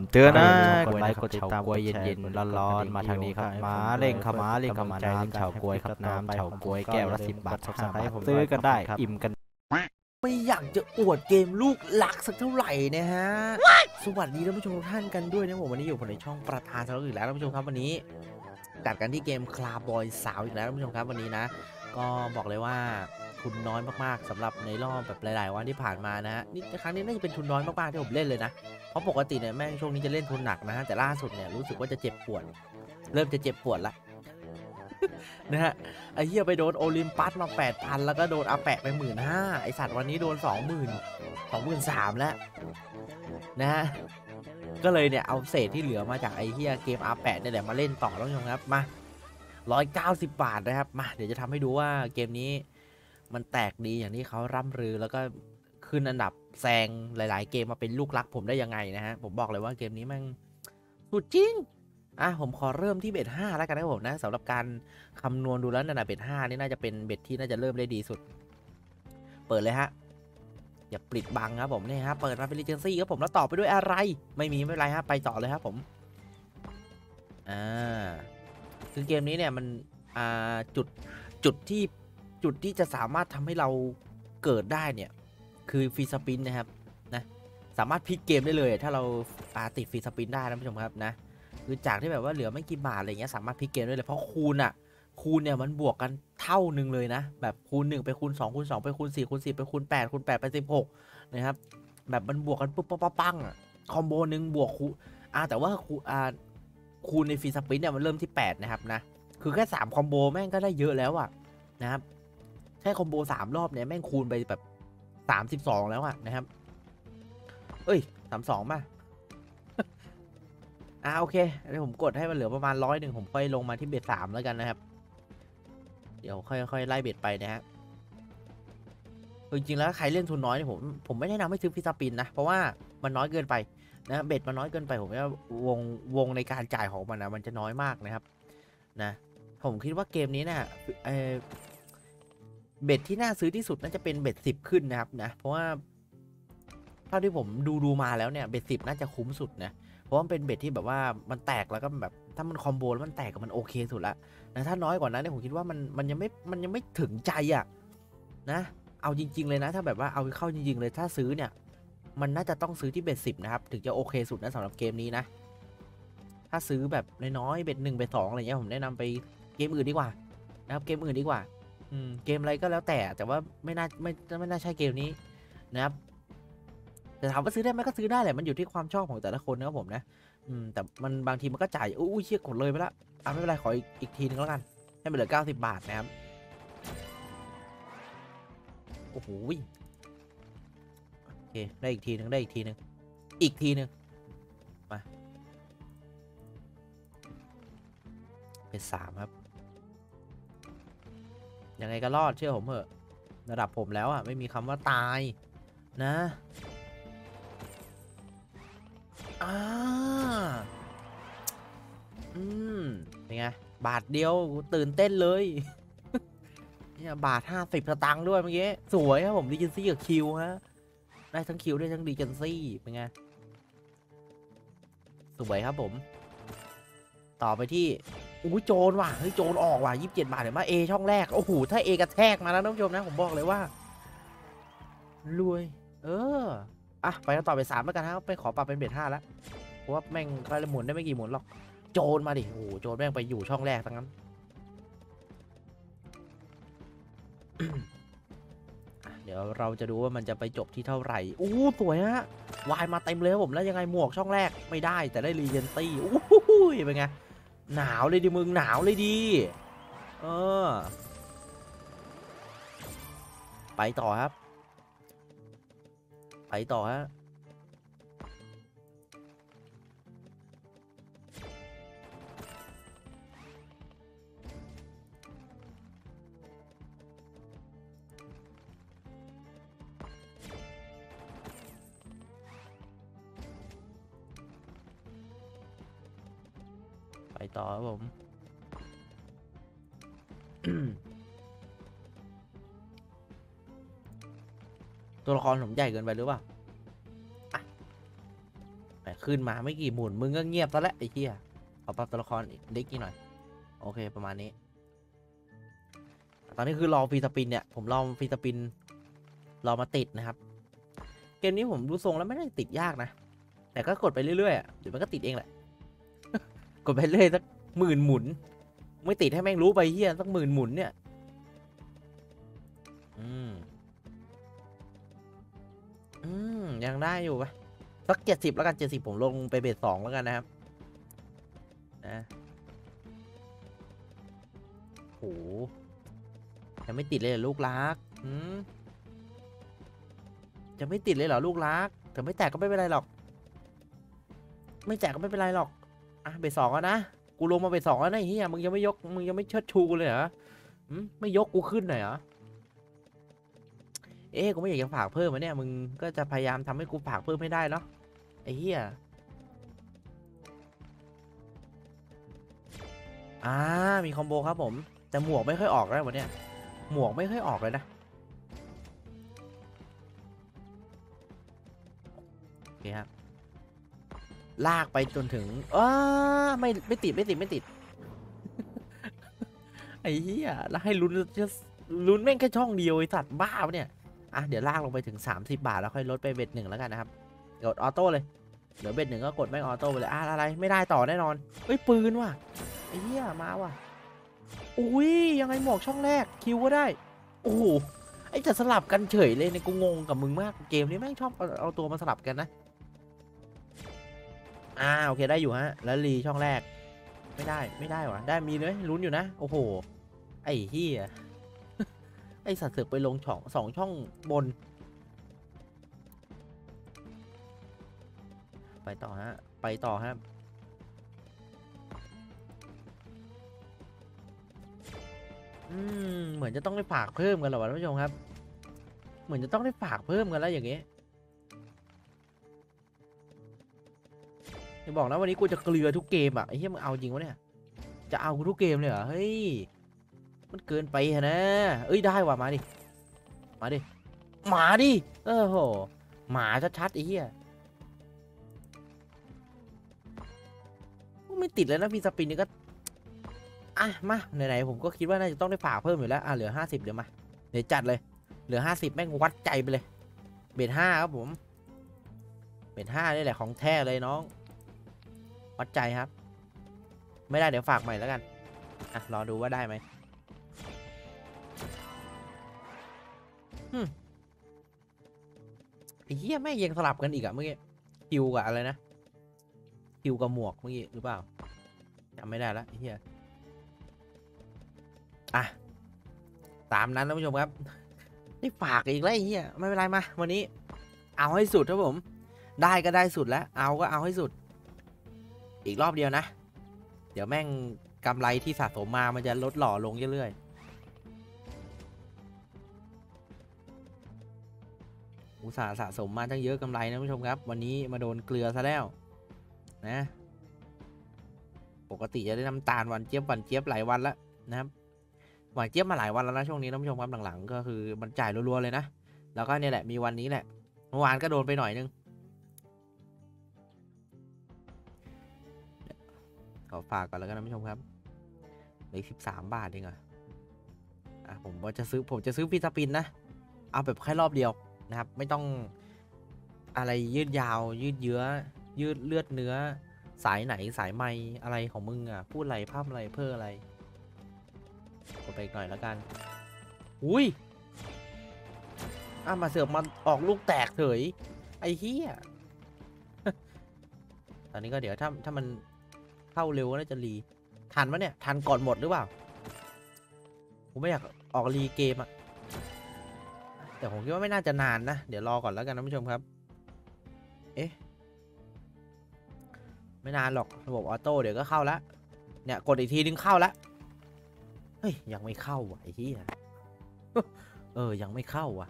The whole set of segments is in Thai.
ำเตือนนะกกดดไลไลค์ค์กกดดติติดดตาตามมกวยเย็เย็นนๆๆร้ร้ออนนๆๆมามาทาทางงนี้นี้คครัรับบมามาเร่เร่งงเข้าเข้ามามาเร่เร่งงเข้าเข้ามามาน้ำน้ำเฉาเฉาก๊ก๊ววยยแก้แก้ววละละสิสิบบบาบาททซัซับบสสไคไครรต์ต์ให้ให้ผผมมด้ด้ววยยครับครับซื้อกันได้ซื้อกันได้อิ่มกันไม่อยากจะอวดเกมลูกหลักสักเท่าไหร่นะฮะ สวัสดีท่านผู้ชมทุกท่านกันด้วยนะผมวันนี้อยู่ผมในช่องประธานสำหรับอีกแล้วท่านผู้ชมครับวันนี้กัดกันที่เกมคลาบอยสาวอีกแล้วท่านผู้ชมครับวันนี้นะ ก็บอกเลยว่า ทุนน้อยมากๆสำหรับในรอบแบบหลาย ๆ วันที่ผ่านมานะฮะนี่ครั้งนี้น่าจะเป็นทุนน้อยมากๆที่ผมเล่นเลยนะเพราะปกติเนี่ยแม่งช่วงนี้จะเล่นทุนหนักนะฮะแต่ล่าสุดเนี่ยรู้สึกว่าจะเจ็บปวดเริ่มจะเจ็บปวดละนะฮะไอ้เหี้ยไปโดนโอลิมปัสมา 8,000 แล้วก็โดนอาแปะไป1 5 0 0 0ไอสัตว์วันนี้โดน 20,000 23,000แล้วนะฮะก็เลยเนี่ยเอาเศษที่เหลือมาจากไอเหี้ยเกม R8 เนี่ยแหละมาเล่นต่อแล้วผู้ชมครับมา 190 บาทนะครับมาเดี๋ยวจะทำให้ดูว่าเกมนี้ มันแตกดีอย่างที่เขาร่ำรือแล้วก็ขึ้นอันดับแซงหลาย ๆ เกมมาเป็นลูกรักผมได้ยังไงนะฮะ ผมบอกเลยว่าเกมนี้มันสุดจริง อะผมขอเริ่มที่เบ็ดห้าแล้วกันนะผมนะสำหรับการคำนวณดูแล้วนะเบ็ดห้านี่น่าจะเป็นเบ็ดที่น่าจะเริ่มได้ดีสุด เปิดเลยฮะ อย่าปิดบังครับผมนี่ฮะเปิดมาเป็นรีเจนซี่ครับผมแล้วต่อไปด้วยอะไร ไม่มีไม่เป็นไรฮะไปต่อเลยครับผมอ่าคือเกมนี้เนี่ยมันอ่าจุดจุดที่ จุดที่จะสามารถทำให้เราเกิดได้เนี่ย คือฟรีสปินนะครับนะสามารถพลิกเกมได้เลย ถ้าเราอาติดฟรีสปินได้นะผู้ชมครับนะคือจากที่แบบว่าเหลือไม่กี่บาทอะไรเงี้ยสามารถพลิกเกมได้เลยเพราะคูณอะคูณเนี่ยมันบวกกันเท่าหนึ่งเลยนะ แบบคูณ 1 ไปคูณ2คูณ2ไปคูณ4คูณ10ไปคูณ8คูณ8ไป16นะครับแบบมันบวกกันปุ๊บปั๊บปั๊บปังอะคอมโบหนึ่งบวกคูอ่าแต่ว่าคูอ่าคูณใน free spin เนี่ยมันเริ่มที่ 8 นะครับนะ คือแค่ 3 combo แม่งก็ได้เยอะแล้วอะนะครับ แค่ combo 3รอบเนี่ยแม่งคูณไปแบบ32แล้วอะนะครับ เอ้ย32มาอ่าโอเคเดี๋ยวผมกดให้มันเหลือประมาณร้อยหนึ่งผมค่อยลงมาที่ bet สามแล้วกันนะครับ เดี๋ยวค่อยๆไล่ bet ไปนะฮะจริงๆแล้วใครเล่นทุนน้อยเนี่ยผมผมไม่แนะนำให้ซื้อ free spin นะเพราะว่ามันน้อยเกินไปนะเบ็ดมันน้อยเกินไปผมว่าวงวงในการจ่ายของมันนะมันจะน้อยมากนะครับนะผมคิดว่าเกมนี้นะเออ เบ็ดที่น่าซื้อที่สุดน่าจะเป็นเบ็ดสิบขึ้นนะครับนะ เพราะว่าเท่าที่ผมดูดูมาแล้วเนี่ยเบ็ดสิบน่าจะคุ้มสุดนะ เพราะว่ามันเป็นเบ็ดที่แบบว่ามันแตกแล้วก็แบบถ้ามันคอมโบแล้วมันแตกกับมันโอเคสุดละนะถ้าน้อยกว่านั้นเนี่ยผมคิดว่ามันมันยังไม่มันยังไม่ถึงใจอะ่ะนะ เอาจริง ๆ เลยนะ ถ้าแบบว่าเอาเข้าจริง ๆ เลยถ้าซื้อเนี่ย มันน่าจะต้องซื้อที่เบ็ดสิบนะครับถึงจะโอเคสุดนะสำหรับเกมนี้นะ ถ้าซื้อแบบน้อยๆเบ็ดหนึ่งเบ็ดสองอะไรเงี้ยผมแนะนำไปเกมอื่นดีกว่านะครับเกมอื่นดีกว่า อืมเกมอะไรก็แล้วแต่ แต่ว่าไม่น่าไม่ไม่น่าใช่เกมนี้นะครับแต่ถามว่าซื้อได้ไหมก็ซื้อได้แหละมันอยู่ที่ความชอบของแต่ละคนนะครับผมนะอืมแต่มันบางทีมันก็จ่ายอุ้ยเชี่ยกดเลยไปละอะไม่เป็นไรขออีกอีกทีนึงแล้วกัน ให้มันเหลือ 90 บาทนะครับโอ้โหโอเคได้อีกทีนึงได้อีกทีนึงอีกทีนึงมาเป็นสามครับ ยังไงก็รอดเชื่อผมเถอะ ระดับผมแล้วอะ ไม่มีคำว่าตาย นะอ่าอืมเป็นไง บาทเดียวตื่นเต้นเลยเนี่ยบาทห้าสิบสตังค์ด้วยเมื่อกี้ สวยครับผมดีเจนซี่กับคิวฮะ ได้ทั้งคิวได้ทั้งดีเจนซี่เป็นไง สวยครับผม ต่อไปที่ อุ้ยโจรว่ะเฮ้ยโจรออกว่ะยี่สิบเจ็ดบาทเห็นไหมเอช่องแรก โอ้โห ถ้าเอกระแทกมาแล้วท่านผู้ชมนะ ผมบอกเลยว่ารวย เออ อะ ไปกันต่อไปสามแล้วกันครับไปขอปรับเป็นเบ็ดห้าแล้วเพราะว่าแม่งก็หมุนได้ไม่กี่หมุนหรอก โจรมาดิ โอ้โห โจรแม่งไปอยู่ช่องแรกทั้งนั้นเดี๋ยวเราจะดูว่ามันจะไปจบที่เท่าไหร่อู้สวยฮะ วายมาเต็มเลยผมแล้วยังไงหมวกช่องแรกไม่ได้แต่ได้รีเจนตี้อู้หูยเป็นไง หนาวเลยดิมึงหนาวเลยดีเออ ไปต่อครับ ไปต่อฮะ ต่อครับผมตัวละครผมใหญ่เกินไปหรือเปล่าอะไปขึ้นมาไม่กี่หมุนมึงก็เงียบซะแล้วไอ้เหี้ยขอปรับตัวละครเด็กกี่หน่อย โอเคประมาณนี้ ตอนนี้คือรอฟีสปินเนี่ย ผมรอฟีสปินรอมาติดนะครับ เกมนี้ผมดูทรงแล้วไม่ได้ติดยากนะ แต่ก็กดไปเรื่อยๆ เดี๋ยวมันก็ติดเองแหละ กดไปเรื่อยสักหมื่นหมุน ไม่ติดให้แม่งรู้ไปเฮียสักหมื่นหมุนเนี่ย อืม อืม ยังได้อยู่ปะสักเจ็ดสิบแล้วกันเจ็ดสิบผมลงไปเบสสองแล้วกันนะครับ นะโหยังไม่ติดเลยลูกรักอืมจะไม่ติดเลยเหรอลูกรักแต่ไม่แตกก็ไม่เป็นไรหรอก ไม่แตกก็ไม่เป็นไรหรอก อะเบสสองแล้วนะ กูลงมาเบสสองแล้วนะเฮียมึงยังไม่ยก มึงยังไม่เชิดชูกูเลยเหรอไม่ยกกูขึ้นหน่อยเหรอ เอ๊ะกูไม่อยากจะฝากเพิ่มอะเนี่ย มึงก็จะพยายามทำให้กูฝากเพิ่มให้ได้เนาะ ไอ้เฮียอ่า มีคอมโบครับผม แต่หมวกไม่ค่อยออกแล้ววันเนี้ย หมวกไม่ค่อยออกเลยนะโอเคครับ ลากไปจนถึงอ้าไม่ไม่ติดไม่ติดไม่ติด ไอ้เหี้ยแล้วให้ลุ้นจะลุ้นแม่งแค่ช่องเดียวไอ้สัตว์บ้าปะเนี่ย อะเดี๋ยวลากลงไปถึง 30 บาทแล้วค่อยลดไปเบ็ดหนึ่งแล้วกันนะครับกดออโต้เลยเหลือเบ็ดหนึ่งก็กดแม่งออโต้ไปเลยอะอะไรไม่ได้ต่อแน่นอนเฮ้ยปืนว่ะไอ้เหี้ยมาว่ะอุ้ยยังไงหมวกช่องแรกคิวก็ได้โอ้โหไอ้จะสลับกันเฉยเลยเนี่ยกูงงกับมึงมากเกมนี้แม่งชอบเอาเอาตัวมาสลับกันนะ อ่าโอเคได้อยู่ฮะ แล้วรีช่องแรก ไม่ได้ไม่ได้วะได้มีเลยลุ้นอยู่นะ โอ้โห ไอ้เฮียไอ้สัตว์เสือกไปลงช่องสองช่องบน ไปต่อฮะ ไปต่อครับอืมเหมือนจะต้องได้ฝากเพิ่มกันหรอวะท่านผู้ชมครับ เหมือนจะต้องได้ฝากเพิ่มกันแล้วอย่างเงี้ย อย่าบอกนะวันนี้กูจะเกลือทุกเกมอะไอ้เหี้ยมึงเอาจริงวะเนี่ย จะเอากูทุกเกมเลยเหรอเฮ้ย มันเกินไปฮะนะ เอ้ยได้ว่ะมาดิ มาดิ มาดิ เออโห หมาชัดๆไอ้เหี้ยไม่ติดเลยนะพีสปินนี่ก็ อะมาไหนๆผมก็คิดว่าน่าจะต้องได้ฝากเพิ่มอยู่แล้ว อะเหลือห้าสิบเดี๋ยวมา เดี๋ยวจัดเลย เหลือห้าสิบแม่งวัดใจไปเลย เบ็ดห้าครับผม เบ็ดห้านี่แหละของแท้เลยน้อง วัดใจครับ ไม่ได้เดี๋ยวฝากใหม่แล้วกัน อะ รอดูว่าได้ไหมอืมไอ้เหี้ยแม่ยังสลับกันอีกอะเมื่อกี้คิวกับอะไรนะคิวกับหมวกเมื่อกี้หรือเปล่าจำไม่ได้แล้วไอ้เหี้ยอะตามนั้นท่านผู้ชมครับได้ฝากอีกแล้วไอ้เหี้ยไม่เป็นไรมาวันนี้ เอาให้สุดครับผม ได้ก็ได้สุดแล้ว เอาก็เอาให้สุด อีกรอบเดียวนะ เดี๋ยวแม่งกำไรที่สะสมมามันจะลดหล่อลงเรื่อยๆอุตสาห์สะสมมาตั้งเยอะกำไรนะผู้ชมครับ วันนี้มาโดนเกลือซะแล้วนะ ปกติจะได้น้ำตาลวานเจี๊ยบวานเจี๊ยบหลายวันแล้วนะครับหวานเจี๊ยบมาหลายวันแล้วนะช่วงนี้ท่านผู้ชมครับหลังๆ ก็คือมันจ่ายรัวๆเลยนะ แล้วก็เนี่ยแหละมีวันนี้แหละเมื่อวานก็โดนไปหน่อยนึง ขอฝากก่อนแล้วกันนะผู้ชมครับเหลือสิบสามบาทเองอะอะผมว่าจะซื้อผมจะซื้อฟิสปินนะ เอาแบบแค่รอบเดียวนะครับ ไม่ต้องอะไรยืดยาวยืดเยื้อ ยืดเลือดเนื้อ สายไหนสายไมอะไรของมึงอะ พูดอะไรภาพอะไรเพื่ออะไรกดไปหน่อยแล้วกัน อุ้ยอะมาเสือกมาออกลูกแตกเฉยไอ้เหี้ยตอนนี้ก็เดี๋ยวถ้าถ้ามัน เข้าเร็วน่าจะรีทันปะเนี่ยทันก่อนหมดหรือเปล่า ผมไม่อยากออกรีเกมอะแต่ผมคิดว่าไม่น่าจะนานนะ เดี๋ยวรอก่อนแล้วกันนะผู้ชมครับ เอ๊ะ ไม่นานหรอกระบบออโต้เดี๋ยวก็เข้าแล้วเนี่ยกดอีกทีนึงเข้าแล้วเฮ้ยยังไม่เข้าว่ะไอ้ที่เออยังไม่เข้าว่ะ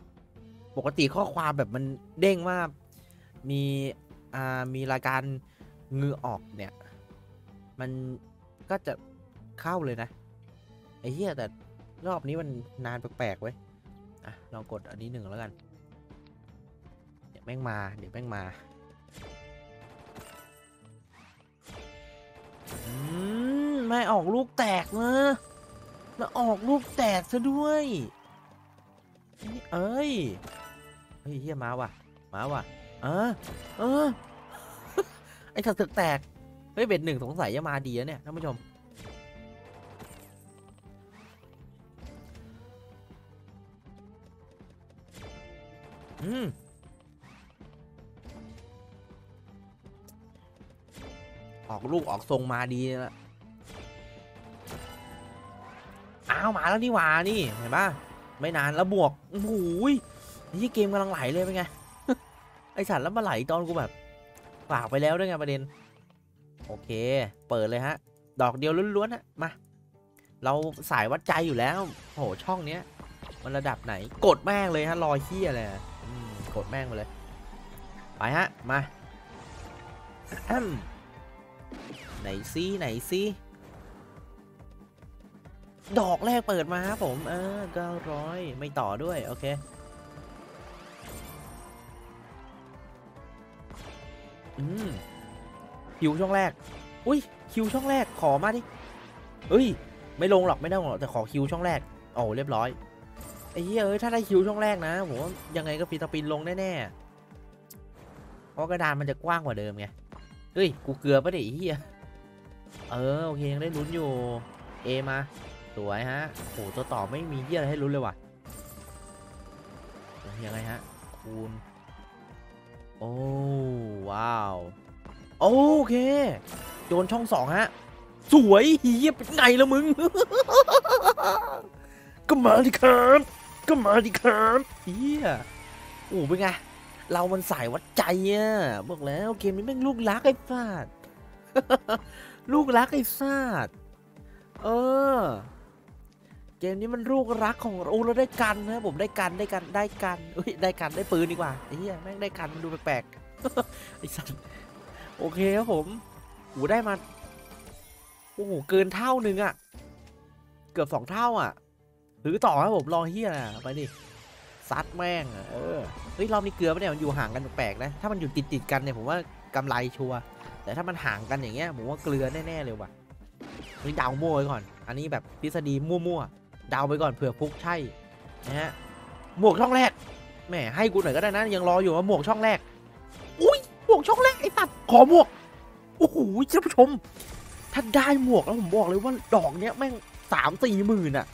ปกติข้อความแบบมันเด้งว่ามีอ่ามีรายการเงือออกเนี่ย มันก็จะเข้าเลยนะ ไอ้เหี้ยแต่รอบนี้มันนานแปลกๆเว้ย อะ ลองกดอันนี้หนึ่งแล้วกัน เดี๋ยวแม่งมา เดี๋ยวแม่งมาอืมไม่ออกลูกแตกนะแล้วออกลูกแตกซะด้วยเอ้ย เฮ้ยเฮียมาว่ะ มาว่ะ เออ เออ ไอ้ถักถึกแตก เฮ้ยเบ็ดหนึ่งสงสัยจะมาดีแล้วเนี่ยท่านผู้ชม อืมออกลูกออกทรงมาดีแล้วอ้าวมาแล้วนี่หว่านี่เห็นปะไม่นานแล้วบวกโอ้โหยนี่เกมกำลังไหลเลยเป็นไง ไอสัตว์แล้วมาไหลตอนกูแบบฝากไปแล้วด้วยไงประเด็น อเค เปิดเลยฮะ ดอกเดียวล้วนๆนะมา เราสายวัดใจอยู่แล้วโหช่องเนี้ย มันระดับไหน กดแม่งเลยฮะรอยเฮียเลยกดแม่งไปเลย ไปฮะ มาไหนซิไหนซิดอกแรกเปิดมาครับผม เออเก้าร้อยไม่ต่อด้วย โอเค อืม คิวช่องแรก อุ้ยคิวช่องแรกขอมาดิเอ้ย ไม่ลงหรอกไม่ได้หรอกแต่ขอคิวช่องแรกโอ้เรียบร้อยไอ้เหี้ยเอ้ยถ้าได้คิวช่องแรกนะผมว่ายังไงก็ฟีตปินลงแน่ๆเพราะกระดานมันจะกว้างกว่าเดิมไงเฮ้ยกูเกลือปะเดี๋ยไอ้เหี้ยเออโอเคยังได้ลุ้นอยู่เอมาสวยฮะโอ้ตัวต่อไม่มีเหี้ยอะไรให้ลุ้นเลยว่ะยังไงฮะคูณโอ้ว้าว โอเค โดนช่องสองฮะ สวยเฮียเป็นไงละมึง ก็มาดิครับก็มาดิครับเฮียโอ้เป็นไง เรามันสายวัดใจอะ บอกแล้วเกมนี้แม่งลูกรักไอ้ฟาด ลูกรักไอ้ฟาด เออ เกมนี้มันลูกรักของเราโอ้เราได้กันนะผมได้กันได้กันได้กันเอ้ยได้กันได้ปืนดีกว่าเหี้ยแม่งได้กันมันดูแปลกๆไอ้สัส โอเคครับผมโอ้ได้มาโอ้โหเกินเท่าหนึ่งอะเกือบสองเท่าอะหรือต่อครับผมรอเฮียนะไปดิซัดแม่งเออเฮ้ยรอบนี้เกลือปะเนี่ยมันอยู่ห่างกันแปลกนะถ้ามันอยู่ติดติดๆกันเนี่ยผมว่ากำไรชัวร์แต่ถ้ามันห่างกันอย่างเงี้ยผมว่าเกลือแน่ๆเลยว่ะนี่ดาวมั่วไว้ก่อน อันนี้แบบทฤษฎีมั่วๆดาวไปก่อนเผื่อฟุกใช่นะฮะหมวกช่องแรกแหมให้กูหน่อยก็ได้นะยังรออยู่ว่าหมวกช่องแรก ขอหมวก โอ้โหท่านผู้ชม ถ้าได้หมวกแล้วผมบอกเลยว่าดอกเนี้ยแม่งสามสี่หมื่นอะ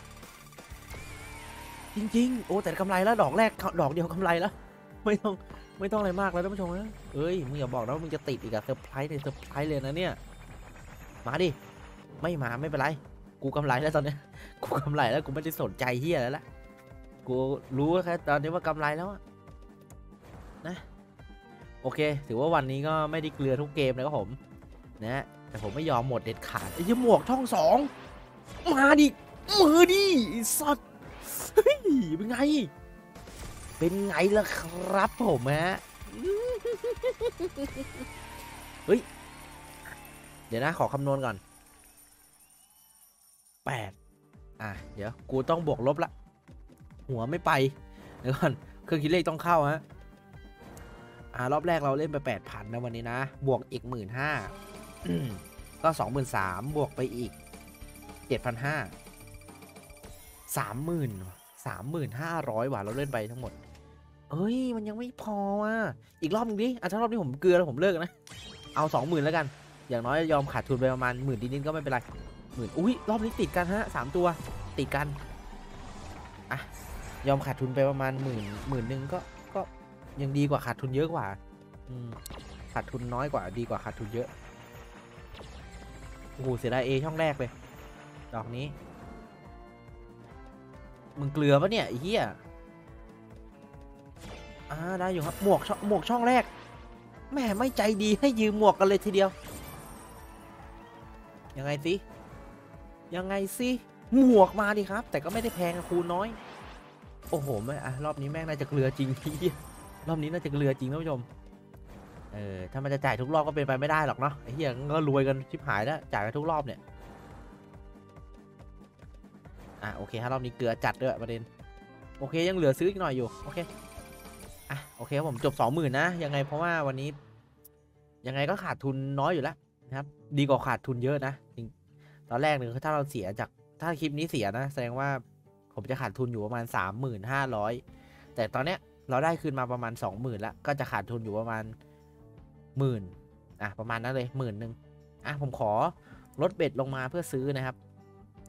จริง ๆ โอ้แต่กำไรแล้วดอกแรกดอกเดียวกำไรแล้ว ไม่ต้องไม่ต้องอะไรมากแล้วท่านผู้ชมนะเอ้ยมึงอย่าบอกนะว่ามึงจะติดอีกอะเซอร์ไพรส์เลยเซอร์ไพรส์เลยนะเนี่ย มาดิ ไม่มาไม่เป็นไร กูกำไรแล้วตอนนี้ กูกำไรแล้วกูไม่ได้สนใจเฮียแล้วละ กูรู้แค่ตอนนี้ว่ากำไรแล้วอะนะ โอเค ถือว่าวันนี้ก็ไม่ได้เกลือทุกเกมเลยครับผมนะแต่ผมไม่ยอมหมดเด็ดขาดไอ้ยี่หมวกช่องสองมาดิมือดิไอ้สัตว์เฮ้ยเป็นไง เป็นไงล่ะครับผมฮะเฮ้ย เดี๋ยวนะขอคำนวณก่อนแปดอะ เดี๋ยว กูต้องบวกลบละ หัวไม่ไป เดี๋ยวก่อน เครื่องคิดเลขต้องเข้าฮะ อ่ารอบแรกเราเล่นไปแปดพันนะวันนี้นะ บวกอีกหมื่นห้าก็สองหมื่นสามบวกไปอีกเจ็ดพันห้าสามหมื่นสามหมื่นห้าร้อยว่ะเราเล่นไปทั้งหมด เอ้ย มันยังไม่พออะ อีกรอบนึงดิอะถ้ารอบนี้ผมเกลือแล้วผมเลิกนะ เอาสองหมื่นแล้วกัน อย่างน้อยยอมขาดทุนไปประมาณหมื่นนิดๆก็ไม่เป็นไรหมื่นอุ้ยรอบนี้ติดกันฮะสามตัวติดกัน อะ ยอมขาดทุนไปประมาณหมื่นหมื่นหนึ่งก็ ยังดีกว่าขาดทุนเยอะกว่าอืมขาดทุนน้อยกว่าดีกว่าขาดทุนเยอะโอ้โหเสียดายเอช่องแรกเลย ดอกนี้ มึงเกลือปะเนี่ยอ้เหี้ยอ่าได้อยู่ครับหมวกช่องหมวกช่องแรกแม่ไม่ใจดีให้ยืมหมวกกันเลยทีเดียว ยังไงสิยังไงสิหมวกมาดิครับ แต่ก็ไม่ได้แพงคูน้อย โอ้โหไม่อะรอบนี้แม่งน่าจะเกลือจริงพี่ รอบนี้น่าจะเกลือจริงท่านผู้ชม เออ ถ้ามันจะจ่ายทุกรอบก็เป็นไปไม่ได้หรอกเนาะไอ้เหี้ยก็รวยกันชิบหายแล้วจ่ายกันทุกรอบเนี่ย อะโอเคฮะรอบนี้เกลือจัดด้วยประเด็น โอเคยังเหลือซื้ออีกหน่อยอยู่ โอเค อะโอเคครับผมจบสองหมื่นนะ ยังไงเพราะว่าวันนี้ ยังไงก็ขาดทุนน้อยอยู่แล้วนะครับ ดีกว่าขาดทุนเยอะนะจริงตอนแรกหนึ่งถ้าเราเสียจากถ้าคลิปนี้เสียนะ แสดงว่าผมจะขาดทุนอยู่ประมาณสามหมื่นห้าร้อยแต่ตอนเนี้ย เราได้คืนมาประมาณสองหมื่นละก็จะขาดทุนอยู่ประมาณหมื่นอะประมาณนั้นเลยหมื่นหนึ่งอะผมขอลดเบ็ดลงมาเพื่อซื้อนะครับ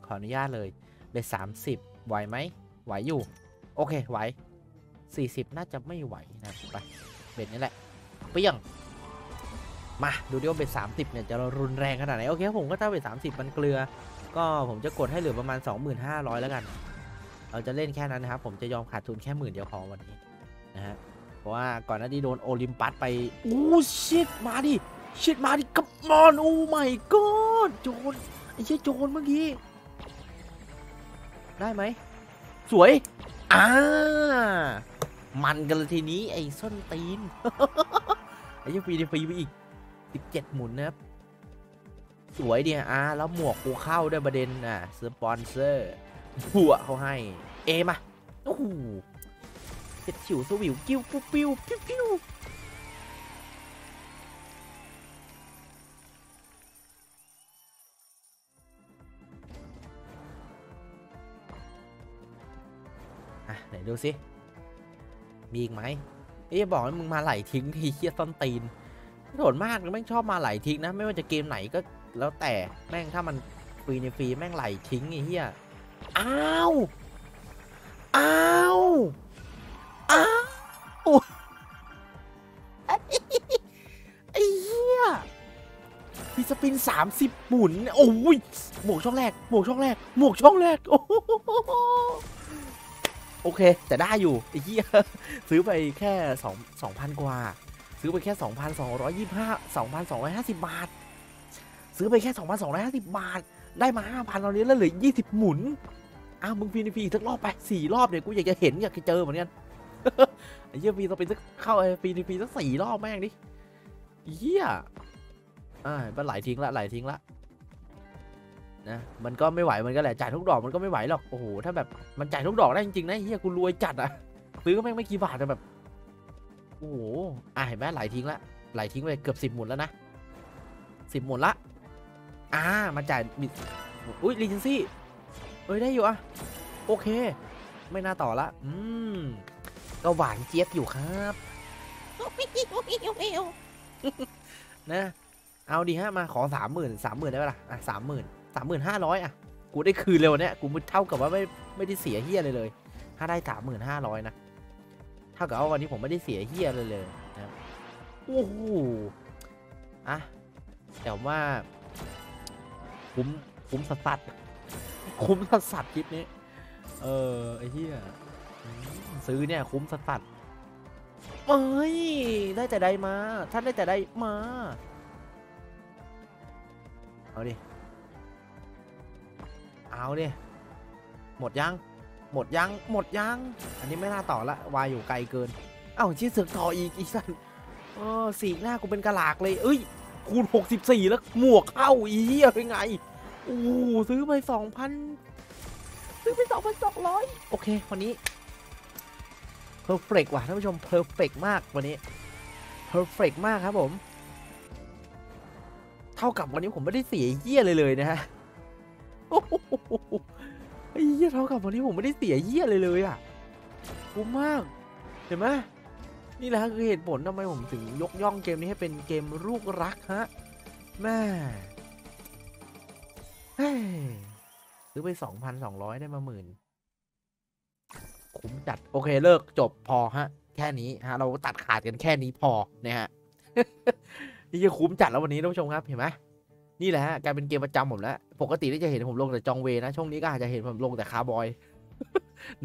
ขออนุญาตเลยเบ็ดสามสิบไหวไหมไหวอยู่ โอเคไหวสี่สิบน่าจะไม่ไหวนะครับไปเบ็ดนี่แหละเปี้ยงมาดูดิว่าเบ็ดสามสิบเนี่ยจะรุนแรงขนาดไหนโอเคผมก็ถ้าเบ็ดสามสิบมันเกลือ ก็ผมจะกดให้เหลือประมาณ 2,500 แล้วกัน เราจะเล่นแค่นั้นนะครับ ผมจะยอมขาดทุนแค่หมื่นเดียวพอวันนี้ นะฮะ เพราะว่าก่อนหน้านี้โดนโอลิมปัสไป อู้ชิดมาดิชิดมาดิกับมอนโอ้ไม่กอดโจนไอ้เชี่ยโจนเมื่อกี้ ได้ไหม สวย อ่า มันกันเลยทีนี้ไอ้ส้นตีน ไอ้เชี่ยฟรีฟรีไปอีก17หมุนนะครับ สวยดีอะแล้วหมวกกูเข้าด้วยประเด็นอะสปอนเซอร์ผัวเขาให้ เอมาโอ้โห จ็ดฉิวสวิวกิ้วปูปิ้วปิ้วปิ้วอะไหนดูสิ มีอีกไหมเอ๊ะบอกให้มึงมาไหลทิ้งทีเคียต้นตีนโหดมากแม่งชอบมาไหลทิ้งนะ ไม่ว่าจะเกมไหนก็แล้วแต่แม่งถ้ามันฟรีในฟรีแม่งไหลทิ้งไอ้เหี้ยอ้าว อ้าว อ้าวไอ้เหี้ยมีสปิน30หมุน โอ้ยหมวกช่องแรกหมวกช่องแรกหมวกช่องแรก โอ้โหโอเค แต่ได้อยู่ไอ้เหี้ยซื้อไปแค่2 2,000กว่า ซื้อไปแค่2,225 2,250บาท ซื้อไปแค่2,250บบาท ได้มา5,000ตอนนี้แล้วเหลือ20หมุนอ้าวมึงฟีนฟีสักรอบไปสี่รอบเนี่ยกูอยากจะเห็นอยากจะเจอเหมือนกัน ไอ้เหี้ยฟีต้องเป็นสักเข้าไอ้ฟีนฟีสักสี่รอบแม่งดิเหี้ยอ่ามันไหลทิ้งละไหลทิ้งละนะมันก็ไม่ไหวมันก็แหละจ่ายทุกดอกมันก็ไม่ไหวหรอกโอ้โหถ้าแบบมันจ่ายทุกดอกได้จริงๆนะเฮียกูรวยจัดอะซื้อก็แม่งไม่กี่บาทแต่แบบโอ้โหอะเห็นไหมไหลทิ้งละไหลทิ้งไปเกือบสิบหมุนแล้วนะสิบหมุนละอ่ามาจ่ายมิอุ้ยรีเจนซี่เอ้ยได้อยู่อะโอเค ไม่น่าต่อละอืม ก็หวานเจี๊ยบอยู่ครับนะ เอาดีฮะมาขอสามหมื่นสามหมื่นได้ปะล่ะอะสามหมื่นสามหมื่นห้าร้อยอะ กูได้คืนเร็วเนี่ยกูเท่ากับว่าไม่ไม่ได้เสียเฮียเลยเลย ถ้าได้สามหมื่นห้าร้อยนะ เท่ากับว่าวันนี้ผมไม่ได้เสียเฮียเลยเลยนะครับโอ้โหอะแต่ว่าคุ้มคุ้มสัสสัสคุ้มสัสสัสคลิปนี้ เออไอ้เฮียอืม ซื้อเนี่ยคุ้มสัสสเอ้ยได้แต่ใดมา ท่านได้แต่ใดมา เอาดิ เอาดิ หมดยัง หมดยัง หมดยัง อันนี้ไม่น่าต่อละวายอยู่ไกลเกิน เอ้าชี้เสือกต่ออีกอีสันเออสีหน้ากูเป็นกระลากเลย เอ้ย คูณ 64 แล้วหมวกเข้าอีเหี้ยเป็นไงโอ้ซื้อไป2,000ซื้อไป2,200 โอเค วันนี้ perfect ว่ะท่านผู้ชม perfect มากวันนี้ perfect มากครับผม เท่ากับวันนี้ผมไม่ได้เสียเหี้ยเลยเลยนะฮะไอ้เหี้ยเท่ากับวันนี้ผมไม่ได้เสียเหี้ยเลยเลยอะคุ้มมากเห็นไหมนี่แหละคือเหตุผลทำไมผมถึงยกย่องเกมนี้ให้เป็นเกมลูกรักฮะแม่เฮ้ยซื้อไป 2,200 ได้มาหมื่น คุ้มจัดโอเคเลิกจบพอฮะ แค่นี้ฮะ เราตัดขาดกันแค่นี้พอนะฮะนี่จะคุ้มจัดแล้ววันนี้ท่านผู้ชมครับเห็นไหมนี่แหละฮะกลายเป็นเกมประจำผมแล้ว ปกติที่จะเห็นผมลงแต่จองเวนะ ช่วงนี้ก็อาจจะเห็นผมลงแต่คาวบอย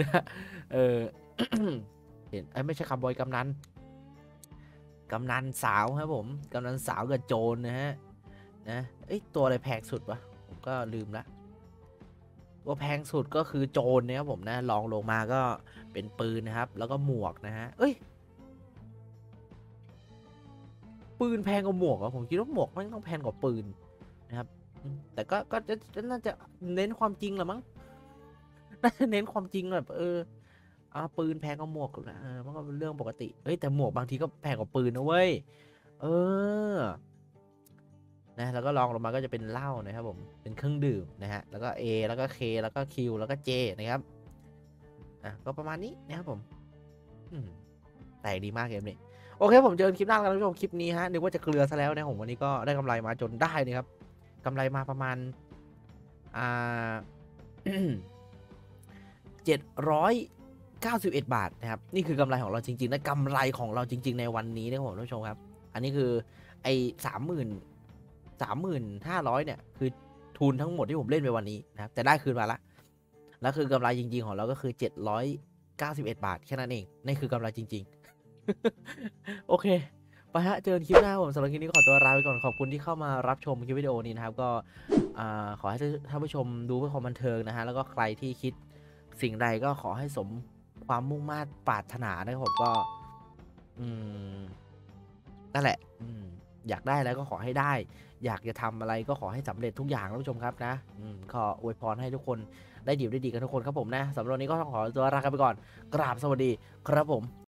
นะฮะเออเห็นไอ้ไม่ใช่คาวบอยกำนันกำนันสาวครับผมกำนันสาวกับโจรนะฮะนะเอ้ยตัวอะไรแพงสุดวะผมก็ลืมละ ตัวแพงสุดก็คือโจรเนี่ยครับผมนะรองลงมาก็เป็นปืนนะครับ แล้วก็หมวกนะฮะเอ้ย ปืนแพงกว่าหมวกเหรอผมคิดว่าหมวกมันต้องแพงกว่าปืนนะครับ แต่ก็ก็จะน่าจะเน้นความจริงแหละมั้งน่าจะเน้นความจริงแบบเอออาปืนแพงกว่าหมวกนะมันก็เป็นเรื่องปกติเฮ้ยแต่หมวกบางทีก็แพงกว่าปืนนะเว้ยเออ นะแล้วก็ลองลงมาก็จะเป็นเหล้านะครับผมเป็นเครื่องดื่มนะฮะแล้วก็ A แล้วก็ K แล้วก็ Q แล้วก็ J นะครับอะก็ประมาณนี้นะครับผมแต่ดีมากเกมนี้โอเคผมเจอคลิปหน้ากันท่านผู้ชมคลิปนี้ฮะนึกว่าจะเกลือซะแล้วนะผมวันนี้ก็ได้กำไรมาจนได้นะครับกำไรมาประมาณอ่าเจ็ดร้อยเก้าสิบเอ็ดบาทนะครับนี่คือกำไรของเราจริงๆและกำไรของเราจริง ๆ ในวันนี้นะครับท่านผู้ชมครับ อันนี้คือไอ้สามหมื่น สามหมื่นห้าร้อยเนี่ย คือทุนทั้งหมดที่ผมเล่นไปวันนี้นะครับ แต่ได้คืนมาละ แล้วคือกำไรจริง ๆ ของเราก็คือเจ็ดร้อยเก้าสิบเอ็ดบาทแค่นั้นเอง นี่คือกำไรจริง ๆ โอเค ไปฮะ เจอกันคลิปหน้าผมสำหรับคลิปนี้ขอตัวลาไปก่อน ขอบคุณที่เข้ามารับชมคลิปวิดีโอนี้นะครับ ก็ขอให้ท่านผู้ชมดูเพื่อความบันเทิงนะฮะ แล้วก็ใครที่คิดสิ่งใดก็ขอให้สมความมุ่งมา่ปรารถนานะครับผมก็ อืม นั่นแหละ อืม อยากได้แล้วก็ขอให้ได้ อยากจะทำอะไรก็ขอให้สำเร็จทุกอย่างท่านผู้ชมครับนะอืมขออวยพรให้ทุกคนได้ดีได้ดีกันทุกคนครับผมนะสำหรับวันนี้ก็ต้องขอตัวลากันไปก่อน กราบสวัสดีครับผม